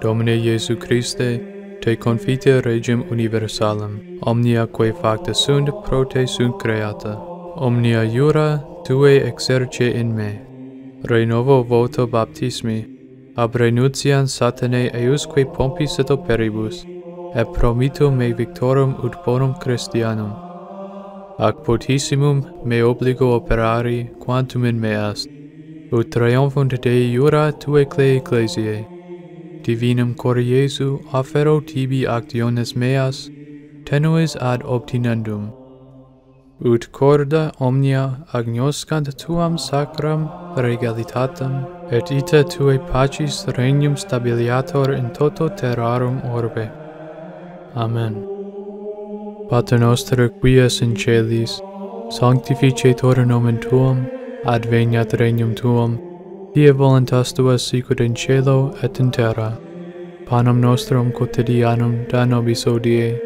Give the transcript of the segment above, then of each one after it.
Domine Iesu Christe, te confite regem universalem, omnia quae facta sunt pro te sunt creata, omnia jura tue exerce in me. Renovo voto baptismi, ab renuntian satane eusque pompis et operibus, et promito me victorum ut bonum Christianum. Ac potissimum me obligo operari quantum in me est, ut triumphum Dei jura tue cle ecclesiae, divinum cor Iesu afero tibi actiones meas, tenues ad obtinendum. Ut corda omnia agnoscant tuam sacram regalitatem, et ita tue pacis regnum stabiliator in toto terrarum orbe. Amen. Pater noster qui es in celis, sanctificetur nomen tuum, adveniat regnum tuum, Dea voluntas tua sicut in cielo et in terra. Panem nostrum quotidianum da nobis odie,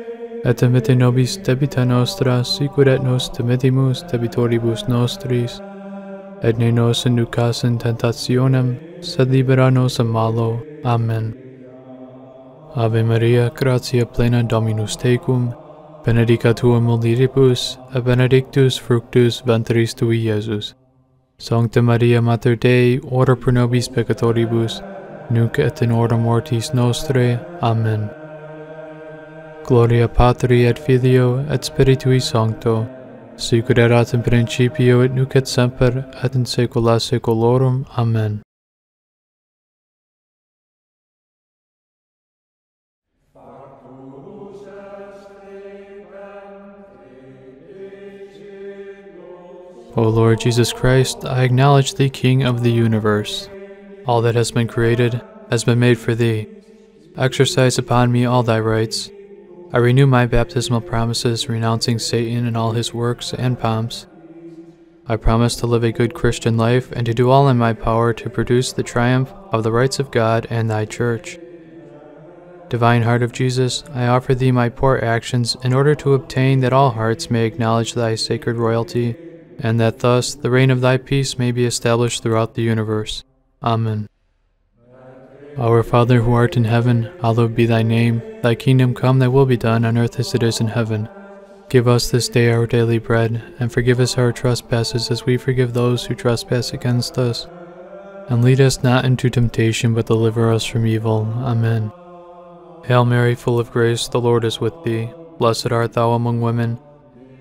et emite nobis debita nostra, sicut et nos dimitimus debitoribus nostris, et ne nos inducas in tentationem, sed libera nos a malo. Amen. Ave Maria, gratia plena Dominus tecum, benedica tua mulieribus, et benedictus fructus ventris tui, Iesus. Sancta Maria Mater Dei, ora pro nobis peccatoribus, nunc et in hora mortis nostrae. Amen. Gloria Patri et Filio et Spiritui Sancto, sic erat in principio et nunc et semper et in saecula saeculorum. Amen. Factus est O Lord Jesus Christ, I acknowledge thee King of the universe. All that has been created has been made for thee. Exercise upon me all thy rights. I renew my baptismal promises, renouncing Satan and all his works and pomps. I promise to live a good Christian life and to do all in my power to produce the triumph of the rights of God and thy church. Divine Heart of Jesus, I offer thee my poor actions in order to obtain that all hearts may acknowledge thy sacred royalty and that thus the reign of thy peace may be established throughout the universe. Amen. Our Father who art in heaven, hallowed be thy name. Thy kingdom come, thy will be done on earth as it is in heaven. Give us this day our daily bread, and forgive us our trespasses as we forgive those who trespass against us. And lead us not into temptation, but deliver us from evil. Amen. Hail Mary, full of grace, the Lord is with thee. Blessed art thou among women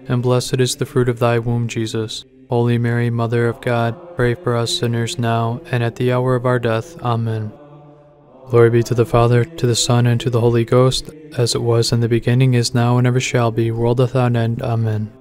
and blessed is the fruit of thy womb, Jesus. Holy Mary, Mother of God, pray for us sinners now and at the hour of our death. Amen. Glory be to the Father, to the Son, and to the Holy Ghost, as it was in the beginning, is now, and ever shall be, world without end. Amen.